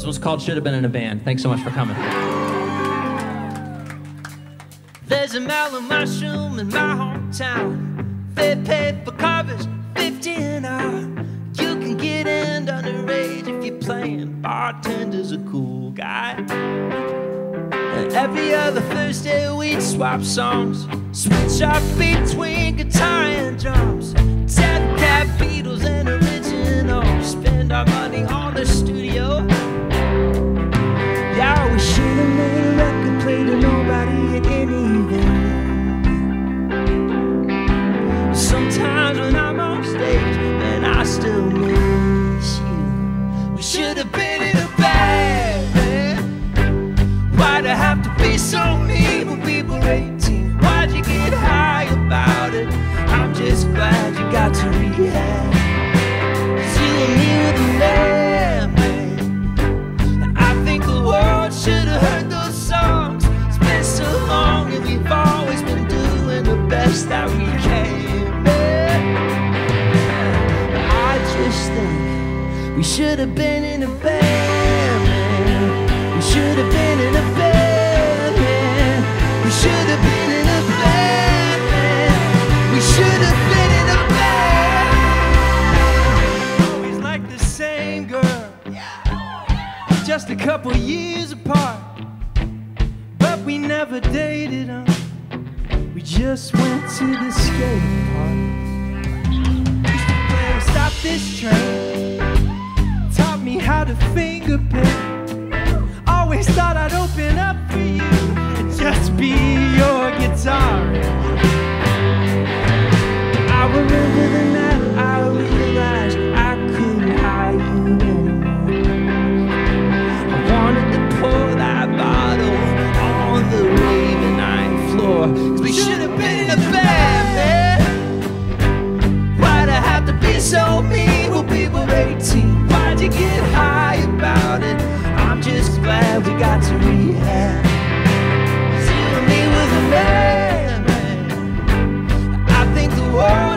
This one's called Should Have Been in a Band. Thanks so much for coming. There's a mushroom in my hometown. They pay for covers 50 an hour. You can get in underage if you're playing. Bartender's a cool guy. And every other Thursday we'd swap songs. Switch up between guitar and drums. We should have been in a band. Why'd I have to be so mean when we were 18? Why'd you get high about it? I'm just glad you got to rehab. you and me were the man, man. I think the world should have we should have been in a band. We should have been in a band. We should have been in a band. We should have been in a band. Always like the same girl just a couple years apart. But we never dated, huh? We just went to the skate park. Stop This Train. How to finger pick. Always thought I'd open up for you and just be your guitar.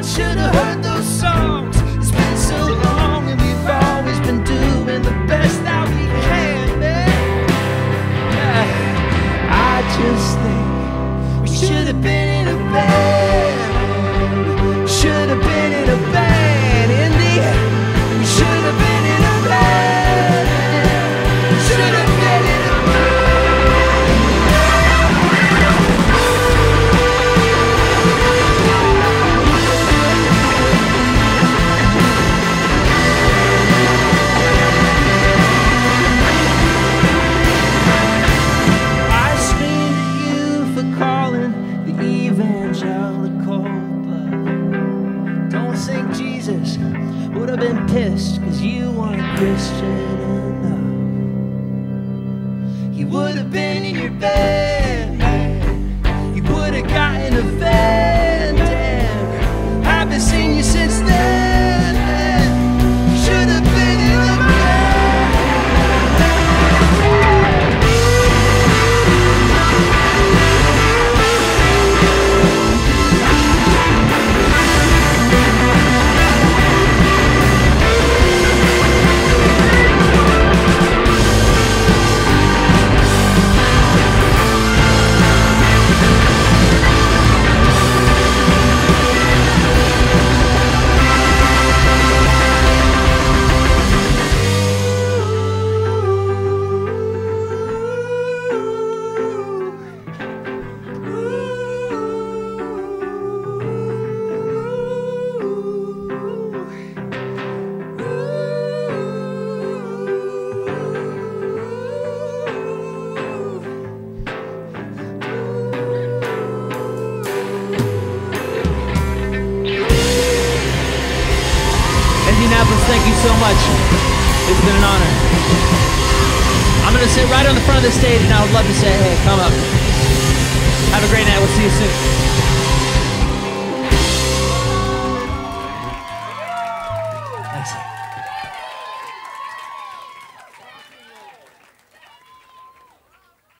Should have heard those songs. It's been so long and we've always been doing the best that we can, man. Yeah. I just think we should have been would have been pissed because you weren't Christian enough. He would have been in your bed, so much. It's been an honor. I'm gonna sit right on the front of the stage and I would love to say, hey, come up. Have a great night. We'll see you soon.